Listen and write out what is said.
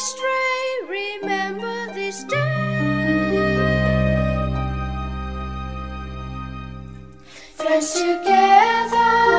stray, remember this day. Friends together.